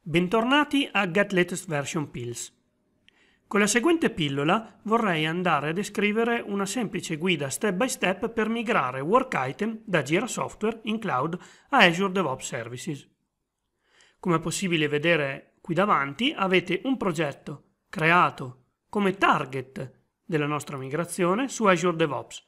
Bentornati a Get Latest Version Pills. Con la seguente pillola vorrei andare a descrivere una semplice guida step by step per migrare work item da Jira Software in cloud a Azure DevOps Services. Come è possibile vedere qui davanti avete un progetto creato come target della nostra migrazione su Azure DevOps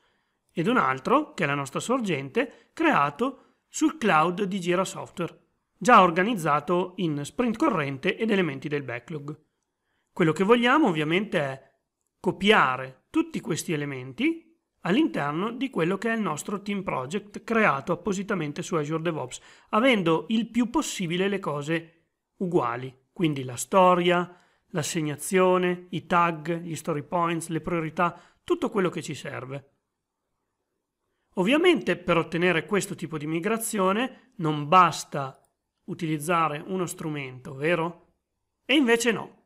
ed un altro, che è la nostra sorgente, creato sul cloud di Jira Software già organizzato in sprint corrente ed elementi del backlog. Quello che vogliamo ovviamente è copiare tutti questi elementi all'interno di quello che è il nostro team project creato appositamente su Azure DevOps, avendo il più possibile le cose uguali, quindi la storia, l'assegnazione, i tag, gli story points, le priorità, tutto quello che ci serve. Ovviamente per ottenere questo tipo di migrazione non basta utilizzare uno strumento, vero? E invece no.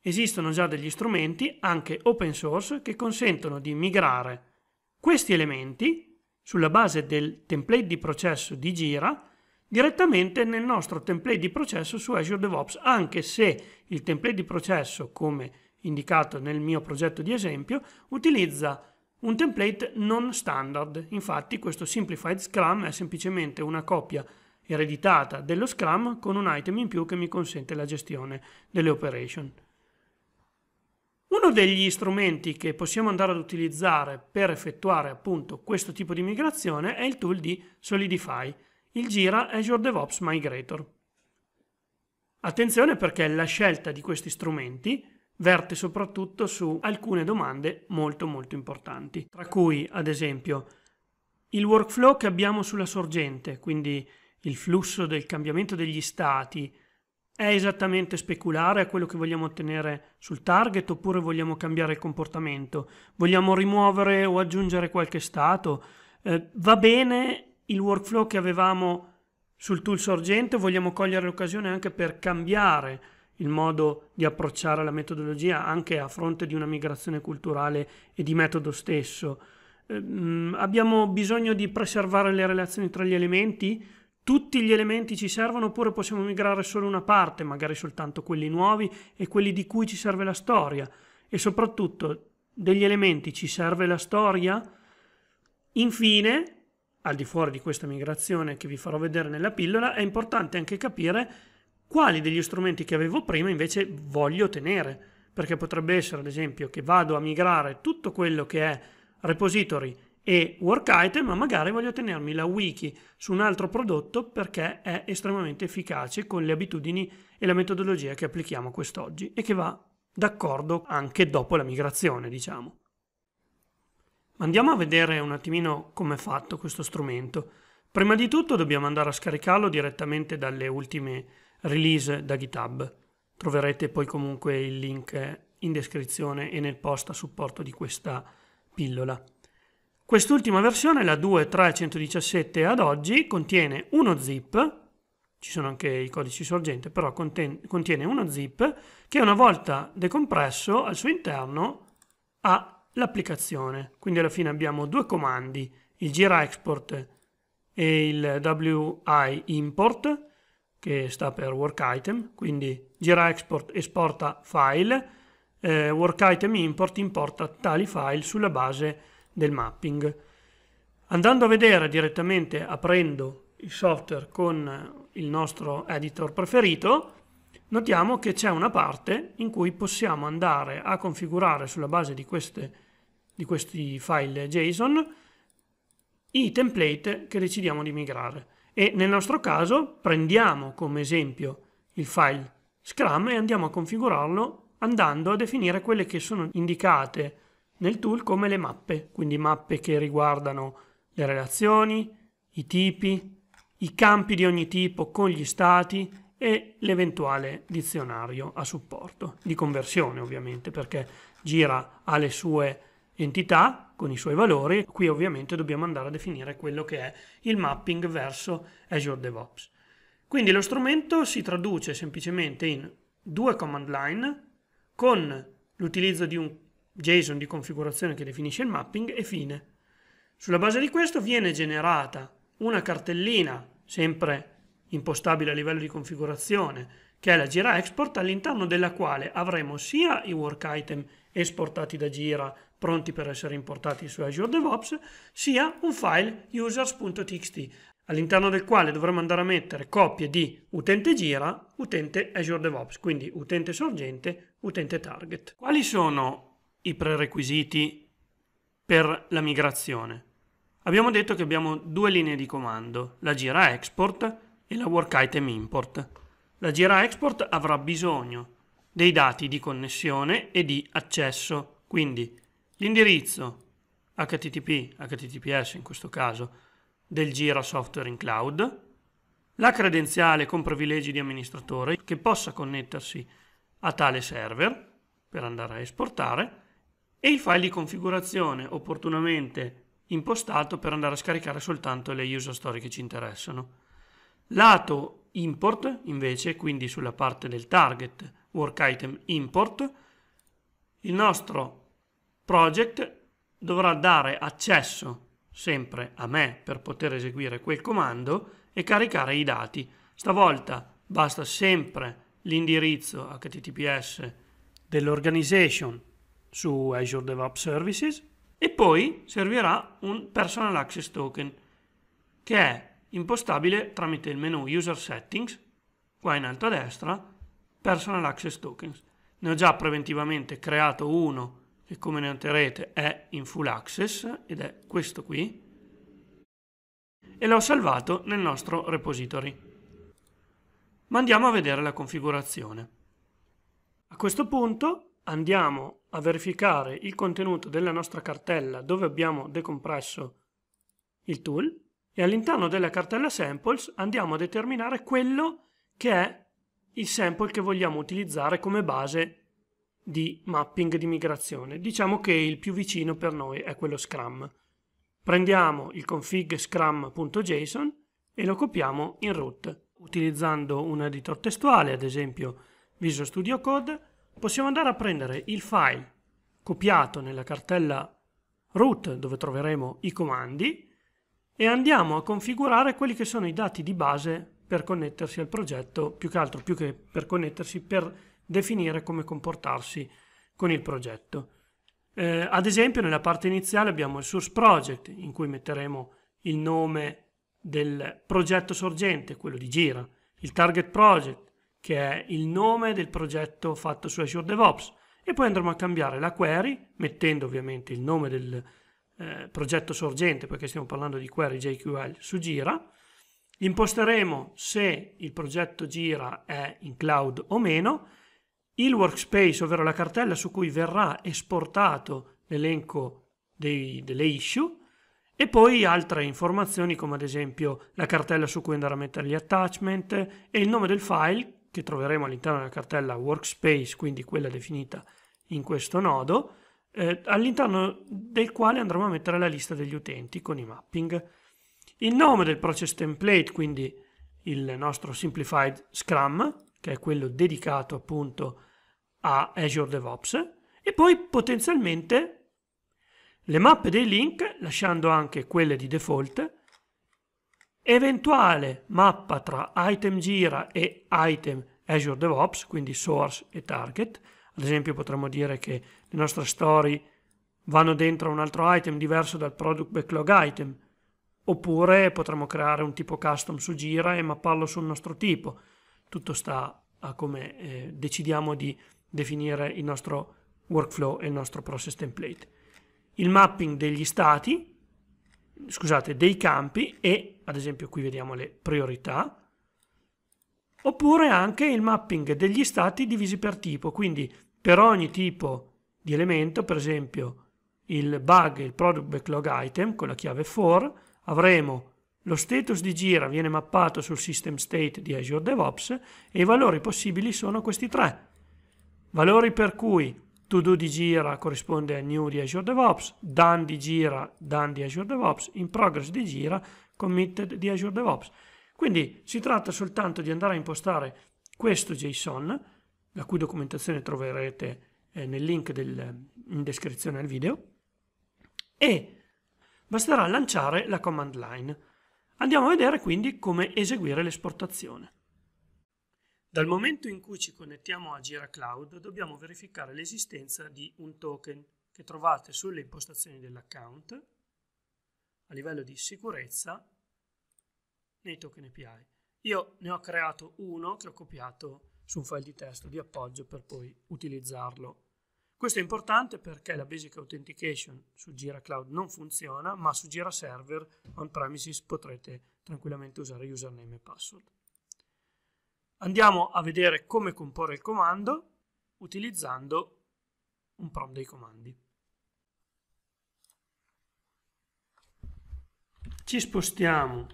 Esistono già degli strumenti, anche open source, che consentono di migrare questi elementi sulla base del template di processo di Gira direttamente nel nostro template di processo su Azure DevOps, anche se il template di processo, come indicato nel mio progetto di esempio, utilizza un template non standard. Infatti questo Simplified Scrum è semplicemente una copia ereditata dello Scrum con un item in più che mi consente la gestione delle operation. Uno degli strumenti che possiamo andare ad utilizzare per effettuare appunto questo tipo di migrazione è il tool di Solidify, il Gira Azure DevOps Migrator. Attenzione perché la scelta di questi strumenti verte soprattutto su alcune domande molto molto importanti, tra cui ad esempio il workflow che abbiamo sulla sorgente, quindi il flusso del cambiamento degli stati è esattamente speculare a quello che vogliamo ottenere sul target oppure vogliamo cambiare il comportamento? Vogliamo rimuovere o aggiungere qualche stato? Eh, va bene il workflow che avevamo sul tool sorgente vogliamo cogliere l'occasione anche per cambiare il modo di approcciare la metodologia anche a fronte di una migrazione culturale e di metodo stesso? Eh, abbiamo bisogno di preservare le relazioni tra gli elementi? tutti gli elementi ci servono oppure possiamo migrare solo una parte, magari soltanto quelli nuovi e quelli di cui ci serve la storia. E soprattutto degli elementi ci serve la storia? Infine, al di fuori di questa migrazione che vi farò vedere nella pillola, è importante anche capire quali degli strumenti che avevo prima invece voglio tenere, perché potrebbe essere ad esempio che vado a migrare tutto quello che è repository e work item, ma magari voglio tenermi la wiki su un altro prodotto perché è estremamente efficace con le abitudini e la metodologia che applichiamo quest'oggi e che va d'accordo anche dopo la migrazione, diciamo. Andiamo a vedere un attimino come è fatto questo strumento. Prima di tutto dobbiamo andare a scaricarlo direttamente dalle ultime release da GitHub. Troverete poi comunque il link in descrizione e nel post a supporto di questa pillola. Quest'ultima versione, la 2.3.117 ad oggi, contiene uno zip, ci sono anche i codici sorgente, però contiene uno zip che una volta decompresso al suo interno ha l'applicazione. Quindi alla fine abbiamo due comandi, il gira export e il wi import, che sta per work item, quindi gira export esporta file, eh, work item import importa tali file sulla base del mapping. Andando a vedere direttamente, aprendo il software con il nostro editor preferito, notiamo che c'è una parte in cui possiamo andare a configurare sulla base di, queste, di questi file JSON i template che decidiamo di migrare. E nel nostro caso prendiamo come esempio il file Scrum e andiamo a configurarlo andando a definire quelle che sono indicate nel tool come le mappe, quindi mappe che riguardano le relazioni, i tipi, i campi di ogni tipo con gli stati e l'eventuale dizionario a supporto, di conversione ovviamente, perché gira ha le sue entità con i suoi valori, qui ovviamente dobbiamo andare a definire quello che è il mapping verso Azure DevOps. Quindi lo strumento si traduce semplicemente in due command line con l'utilizzo di un JSON di configurazione che definisce il mapping e fine. Sulla base di questo viene generata una cartellina, sempre impostabile a livello di configurazione, che è la Gira Export, all'interno della quale avremo sia i work item esportati da Gira pronti per essere importati su Azure DevOps, sia un file users.txt, all'interno del quale dovremo andare a mettere coppie di utente Gira, utente Azure DevOps, quindi utente sorgente, utente target. Quali sono i prerequisiti per la migrazione? Abbiamo detto che abbiamo due linee di comando, la Gira Export e la Work Item Import. La Gira Export avrà bisogno dei dati di connessione e di accesso, quindi l'indirizzo HTTP, HTTPS in questo caso, del Gira Software in Cloud, la credenziale con privilegi di amministratore che possa connettersi a tale server per andare a esportare e il file di configurazione opportunamente impostato per andare a scaricare soltanto le user story che ci interessano. Lato import, invece, quindi sulla parte del target work item import, il nostro project dovrà dare accesso sempre a me per poter eseguire quel comando e caricare i dati. Stavolta basta sempre l'indirizzo HTTPS dell'organization su Azure DevOps Services e poi servirà un Personal Access Token che è impostabile tramite il menu User Settings, qua in alto a destra, Personal Access Tokens. Ne ho già preventivamente creato uno che come noterete è in full access ed è questo qui e l'ho salvato nel nostro repository. Ma andiamo a vedere la configurazione. A questo punto andiamo a verificare il contenuto della nostra cartella dove abbiamo decompresso il tool e all'interno della cartella samples andiamo a determinare quello che è il sample che vogliamo utilizzare come base di mapping di migrazione. Diciamo che il più vicino per noi è quello Scrum. Prendiamo il config scrum.json e lo copiamo in root. Utilizzando un editor testuale, ad esempio Visual Studio Code, possiamo andare a prendere il file copiato nella cartella root dove troveremo i comandi e andiamo a configurare quelli che sono i dati di base per connettersi al progetto, più che altro più che per connettersi, per definire come comportarsi con il progetto. Eh, ad esempio nella parte iniziale abbiamo il source project in cui metteremo il nome del progetto sorgente, quello di Gira, il target project che è il nome del progetto fatto su Azure DevOps e poi andremo a cambiare la query mettendo ovviamente il nome del eh, progetto sorgente perché stiamo parlando di query JQL su Gira imposteremo se il progetto Gira è in cloud o meno. Il workspace ovvero la cartella su cui verrà esportato l'elenco dei, delle issue. E poi altre informazioni come ad esempio la cartella su cui andare a mettere gli attachment e il nome del file che troveremo all'interno della cartella workspace, quindi quella definita in questo nodo, eh, all'interno del quale andremo a mettere la lista degli utenti con i mapping. Il nome del process template, quindi il nostro simplified Scrum, che è quello dedicato appunto a Azure DevOps, e poi potenzialmente le mappe dei link, lasciando anche quelle di default, eventuale mappa tra item Gira e item Azure DevOps, quindi source e target. Ad esempio potremmo dire che le nostre story vanno dentro un altro item diverso dal product backlog item, oppure potremmo creare un tipo custom su Gira e mapparlo sul nostro tipo. Tutto sta a come eh, decidiamo di definire il nostro workflow e il nostro process template. Il mapping degli stati scusate, dei campi e, ad esempio qui vediamo le priorità, oppure anche il mapping degli stati divisi per tipo, quindi per ogni tipo di elemento, per esempio il bug, il product backlog item con la chiave for, avremo lo status di gira viene mappato sul system state di Azure DevOps e i valori possibili sono questi tre. Valori per cui To do di gira corrisponde a new di Azure DevOps, done di gira, done di Azure DevOps, in progress di gira, committed di Azure DevOps. Quindi si tratta soltanto di andare a impostare questo JSON, la cui documentazione troverete eh, nel link del, in descrizione al video e basterà lanciare la command line. Andiamo a vedere quindi come eseguire l'esportazione. Dal momento in cui ci connettiamo a Gira Cloud dobbiamo verificare l'esistenza di un token che trovate sulle impostazioni dell'account a livello di sicurezza nei token API. Io ne ho creato uno che ho copiato su un file di testo di appoggio per poi utilizzarlo. Questo è importante perché la Basic Authentication su Gira Cloud non funziona, ma su Gira Server on-premises potrete tranquillamente usare username e password. Andiamo a vedere come comporre il comando utilizzando un prompt dei comandi. Ci spostiamo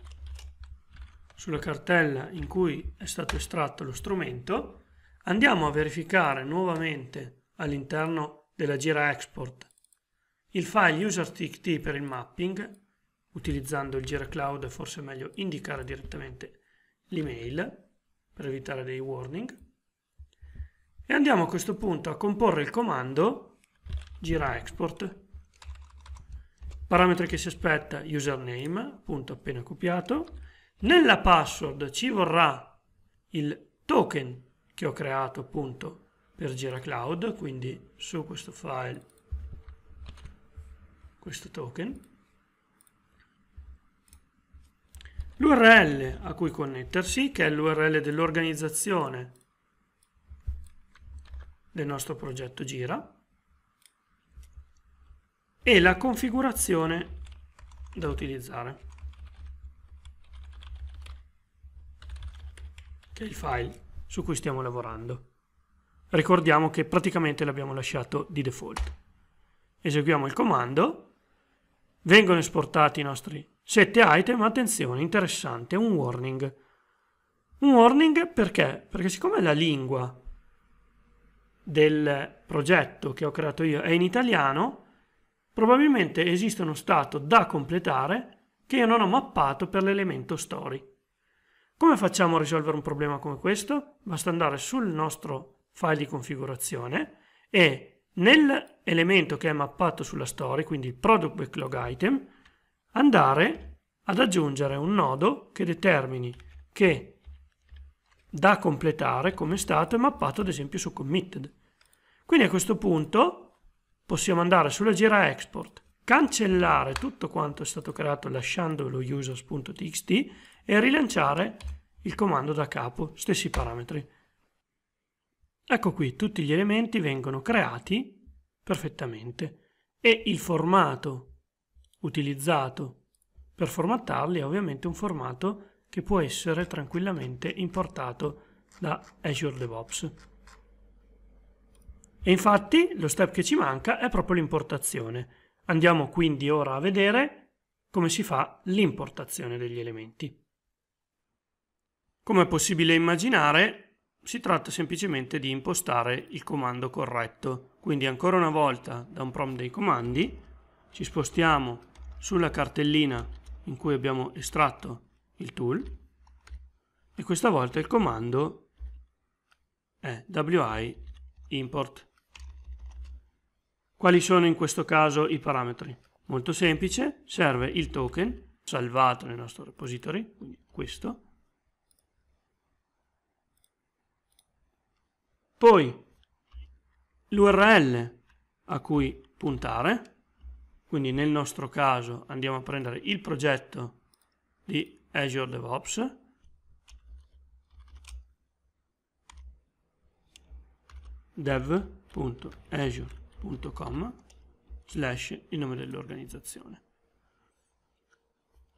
sulla cartella in cui è stato estratto lo strumento, andiamo a verificare nuovamente all'interno della gira export il file user.txt per il mapping, utilizzando il gira cloud è forse meglio indicare direttamente l'email per evitare dei warning, e andiamo a questo punto a comporre il comando gira export parametri che si aspetta username, punto appena copiato, nella password ci vorrà il token che ho creato appunto per Gira Cloud, quindi su questo file questo token, l'URL a cui connettersi, che è l'URL dell'organizzazione del nostro progetto Gira, e la configurazione da utilizzare. Che è il file su cui stiamo lavorando. Ricordiamo che praticamente l'abbiamo lasciato di default. Eseguiamo il comando, vengono esportati i nostri 7 item, attenzione, interessante, un warning. Un warning perché? Perché siccome la lingua del progetto che ho creato io è in italiano, probabilmente esiste uno stato da completare che io non ho mappato per l'elemento story. Come facciamo a risolvere un problema come questo? Basta andare sul nostro file di configurazione e nell'elemento che è mappato sulla story, quindi il product backlog item, andare ad aggiungere un nodo che determini che da completare come stato è mappato ad esempio su committed. Quindi a questo punto possiamo andare sulla gira export, cancellare tutto quanto è stato creato lasciando lo users.txt e rilanciare il comando da capo, stessi parametri. Ecco qui, tutti gli elementi vengono creati perfettamente e il formato utilizzato per formattarli è ovviamente un formato che può essere tranquillamente importato da Azure DevOps. E infatti lo step che ci manca è proprio l'importazione. Andiamo quindi ora a vedere come si fa l'importazione degli elementi. Come è possibile immaginare, si tratta semplicemente di impostare il comando corretto. Quindi ancora una volta da un prompt dei comandi ci spostiamo sulla cartellina in cui abbiamo estratto il tool e questa volta il comando è wi import. Quali sono in questo caso i parametri? Molto semplice, serve il token salvato nel nostro repository, quindi questo, Poi l'URL a cui puntare, quindi nel nostro caso andiamo a prendere il progetto di Azure DevOps, dev.azure.com slash il nome dell'organizzazione.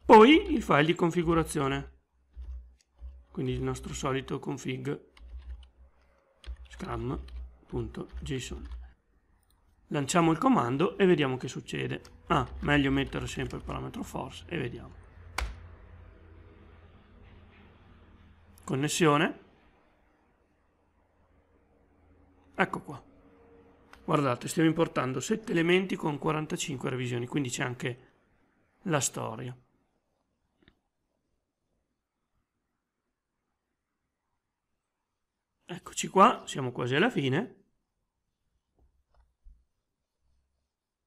Poi il file di configurazione, quindi il nostro solito config scrum.json. Lanciamo il comando e vediamo che succede. Ah, meglio mettere sempre il parametro force e vediamo. Connessione. Ecco qua. Guardate, stiamo importando 7 elementi con 45 revisioni, quindi c'è anche la storia. Eccoci qua, siamo quasi alla fine.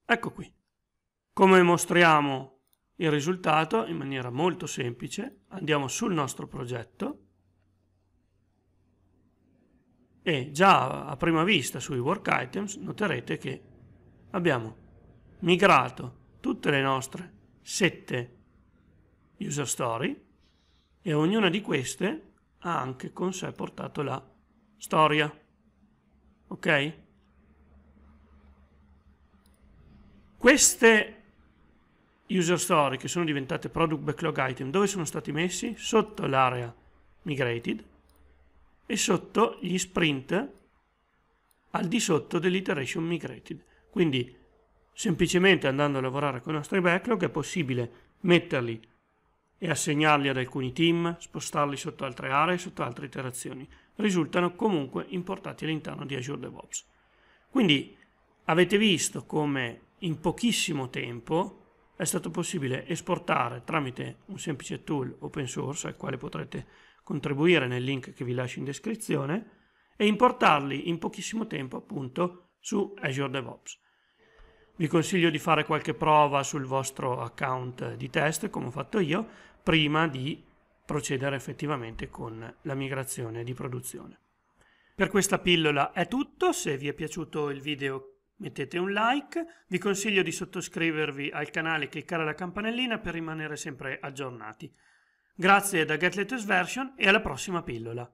Ecco qui. Come mostriamo il risultato in maniera molto semplice, andiamo sul nostro progetto e già a prima vista sui work items noterete che abbiamo migrato tutte le nostre sette user story e ognuna di queste ha anche con sé portato la storia. Ok? Queste user story che sono diventate product backlog item dove sono stati messi? Sotto l'area migrated e sotto gli sprint al di sotto dell'iteration migrated. Quindi semplicemente andando a lavorare con i nostri backlog è possibile metterli e assegnarli ad alcuni team, spostarli sotto altre aree, sotto altre iterazioni. Risultano comunque importati all'interno di Azure DevOps. Quindi avete visto come in pochissimo tempo è stato possibile esportare tramite un semplice tool open source al quale potrete contribuire nel link che vi lascio in descrizione e importarli in pochissimo tempo appunto su Azure DevOps. Vi consiglio di fare qualche prova sul vostro account di test come ho fatto io prima di procedere effettivamente con la migrazione di produzione. Per questa pillola è tutto, se vi è piaciuto il video mettete un like, vi consiglio di sottoscrivervi al canale e cliccare la campanellina per rimanere sempre aggiornati. Grazie da Get Latest Version e alla prossima pillola.